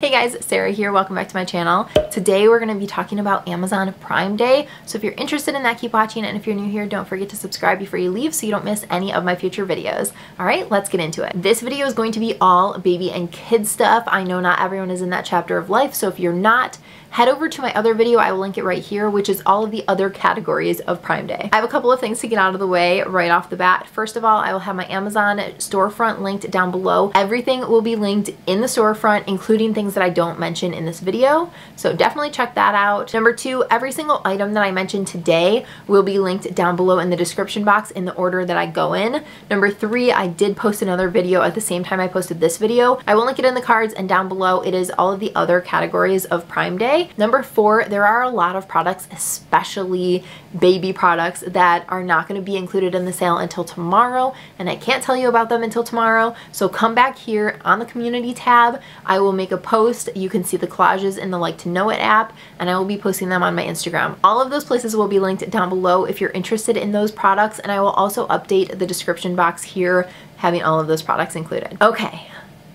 Hey guys, Sarah here. Welcome back to my channel. Today we're going to be talking about Amazon Prime Day. So if you're interested in that, keep watching. And if you're new here, don't forget to subscribe before you leave so you don't miss any of my future videos. All right, let's get into it. This video is going to be all baby and kid stuff. I know not everyone is in that chapter of life. So if you're not, head over to my other video. I will link it right here, which is all of the other categories of Prime Day. I have a couple of things to get out of the way right off the bat. First of all, I will have my Amazon storefront linked down below. Everything will be linked in the storefront, including things that I don't mention in this video. So definitely check that out. Number two, every single item that I mentioned today will be linked down below in the description box in the order that I go in. Number three, I did post another video at the same time I posted this video. I will link it in the cards and down below it is all of the other categories of Prime Day Number four, there are a lot of products, especially baby products, that are not going to be included in the sale until tomorrow, and I can't tell you about them until tomorrow. So come back here on the community tab. I will make a post. You can see the collages in the Like to Know It app, and I will be posting them on my Instagram. All of those places will be linked down below if you're interested in those products, and I will also update the description box here having all of those products included. Okay,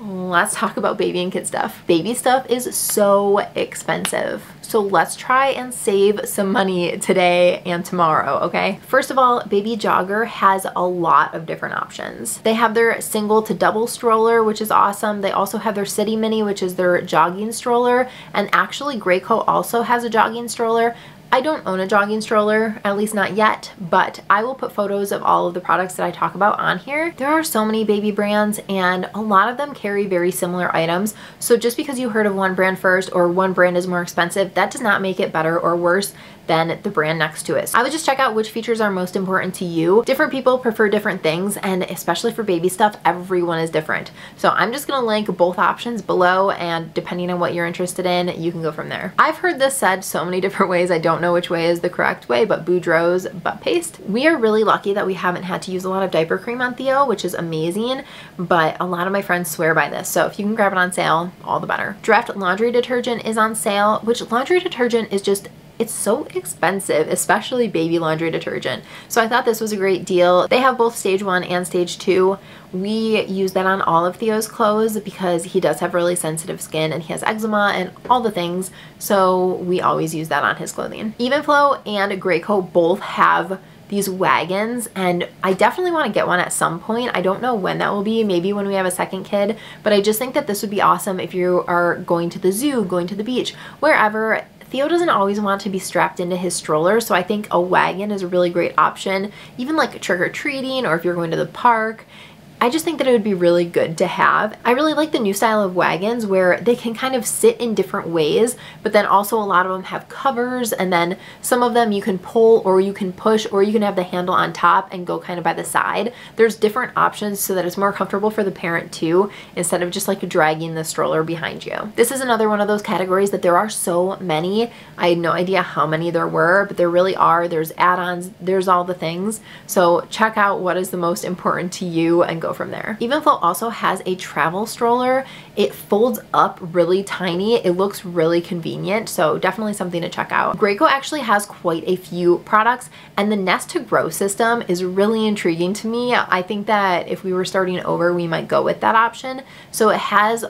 let's talk about baby and kid stuff. Baby stuff is so expensive. So let's try and save some money today and tomorrow, okay? First of all, Baby Jogger has a lot of different options. They have their single to double stroller, which is awesome. They also have their City Mini, which is their jogging stroller. And actually, Graco also has a jogging stroller. I don't own a jogging stroller, at least not yet, but I will put photos of all of the products that I talk about on here. There are so many baby brands and a lot of them carry very similar items. So just because you heard of one brand first or one brand is more expensive, that does not make it better or worse than the brand next to it. So I would just check out which features are most important to you. Different people prefer different things and especially for baby stuff, everyone is different. So I'm just gonna link both options below and depending on what you're interested in, you can go from there. I've heard this said so many different ways, I don't know which way is the correct way, but Boudreaux's butt paste. We are really lucky that we haven't had to use a lot of diaper cream on Theo, which is amazing, but a lot of my friends swear by this. So if you can grab it on sale, all the better. Dreft laundry detergent is on sale, which laundry detergent is just it's so expensive, especially baby laundry detergent. So I thought this was a great deal. They have both stage one and stage two. We use that on all of Theo's clothes because he does have really sensitive skin and he has eczema and all the things. So we always use that on his clothing. Evenflo and Graco both have these wagons and I definitely want to get one at some point. I don't know when that will be, maybe when we have a second kid, but I just think that this would be awesome if you are going to the zoo, going to the beach, wherever Theo doesn't always want to be strapped into his stroller, so I think a wagon is a really great option, even like trick-or-treating or if you're going to the park. I just think that it would be really good to have. I really like the new style of wagons where they can kind of sit in different ways, but then also a lot of them have covers and then some of them you can pull or you can push or you can have the handle on top and go kind of by the side. There's different options so that it's more comfortable for the parent too, instead of just like dragging the stroller behind you. This is another one of those categories that there are so many. I had no idea how many there were, but there really are. There's add-ons, there's all the things. So check out what is the most important to you and go from there. Evenflo also has a travel stroller. It folds up really tiny. It looks really convenient, so definitely something to check out. Graco actually has quite a few products, and the Nest to Grow system is really intriguing to me. I think that if we were starting over, we might go with that option. So it has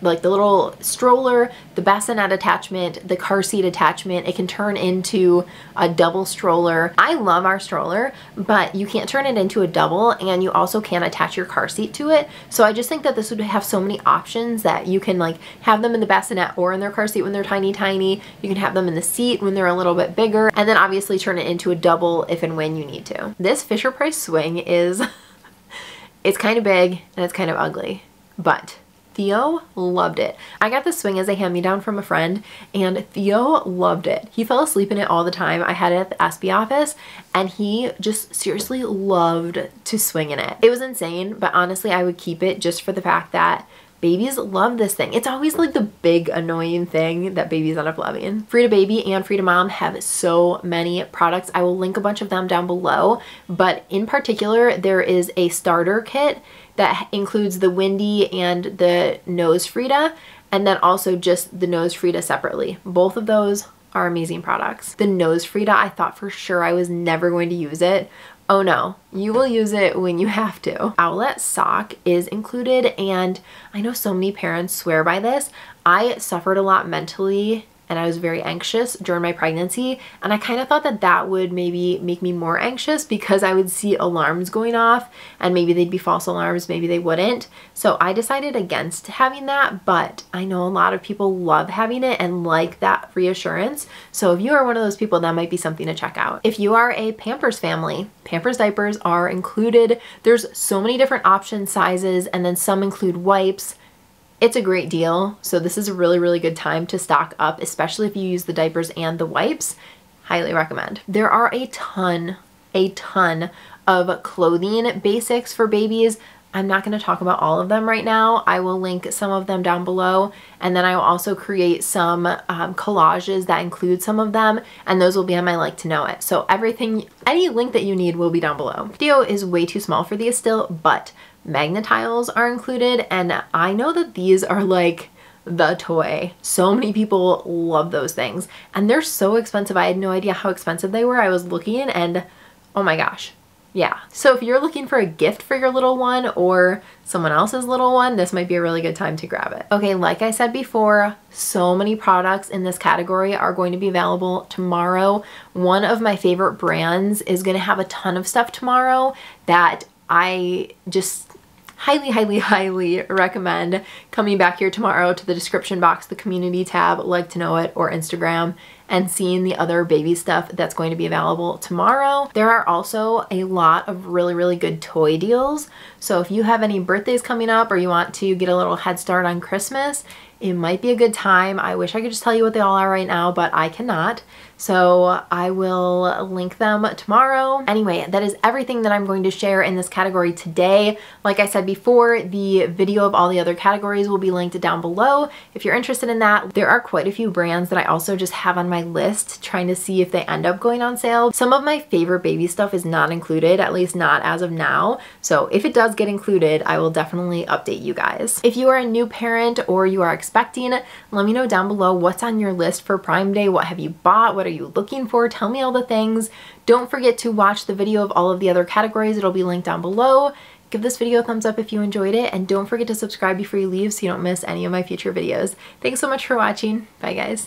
like the little stroller, the bassinet attachment, the car seat attachment. It can turn into a double stroller. I love our stroller, but you can't turn it into a double and you also can't attach your car seat to it. So I just think that this would have so many options that you can like have them in the bassinet or in their car seat when they're tiny, tiny. You can have them in the seat when they're a little bit bigger and then obviously turn it into a double if and when you need to. This Fisher Price swing is, it's kind of big and it's kind of ugly, but Theo loved it. I got the swing as a hand-me-down from a friend and Theo loved it. He fell asleep in it all the time. I had it at the Essbe office and he just seriously loved to swing in it. It was insane, but honestly I would keep it just for the fact that babies love this thing. It's always like the big annoying thing that babies end up loving. Frida Baby and Frida Mom have so many products. I will link a bunch of them down below, but in particular, there is a starter kit that includes the Windi and the Nose Frida and then also just the Nose Frida separately. Both of those are amazing products. The Nose Frida, I thought for sure I was never going to use it. Oh no, you will use it when you have to. Owlet sock is included and I know so many parents swear by this. I suffered a lot mentally and I was very anxious during my pregnancy and I kind of thought that that would maybe make me more anxious because I would see alarms going off and maybe they'd be false alarms, maybe they wouldn't. So I decided against having that, but I know a lot of people love having it and like that reassurance. So if you are one of those people, that might be something to check out. If you are a Pampers family, Pampers diapers are included. There's so many different option sizes and then some include wipes, it's a great deal. So this is a really, really good time to stock up, especially if you use the diapers and the wipes. Highly recommend. There are a ton, a ton of clothing basics for babies. I'm not going to talk about all of them right now. I will link some of them down below and then I will also create some um, collages that include some of them and those will be on my like to know it. So everything, any link that you need will be down below. Video is way too small for these still, but Magna-Tiles are included and I know that these are like the toy. So many people love those things and they're so expensive. I had no idea how expensive they were. I was looking and oh my gosh. Yeah. So if you're looking for a gift for your little one or someone else's little one, this might be a really good time to grab it. Okay, like I said before, so many products in this category are going to be available tomorrow. One of my favorite brands is going to have a ton of stuff tomorrow that I just highly, highly, highly recommend coming back here tomorrow to the description box, the community tab, like to know it, or Instagram, and seeing the other baby stuff that's going to be available tomorrow. There are also a lot of really, really good toy deals. So if you have any birthdays coming up or you want to get a little head start on Christmas, it might be a good time. I wish I could just tell you what they all are right now, but I cannot. So I will link them tomorrow. Anyway, that is everything that I'm going to share in this category today. Like I said before, the video of all the other categories will be linked down below. If you're interested in that, there are quite a few brands that I also just have on my list trying to see if they end up going on sale. Some of my favorite baby stuff is not included, at least not as of now. So if it does get included, I will definitely update you guys. If you are a new parent or you are expecting, let me know down below what's on your list for Prime Day. What have you bought? What are you looking for? Tell me all the things. Don't forget to watch the video of all of the other categories. It'll be linked down below. Give this video a thumbs up if you enjoyed it and don't forget to subscribe before you leave so you don't miss any of my future videos. Thanks so much for watching. Bye guys.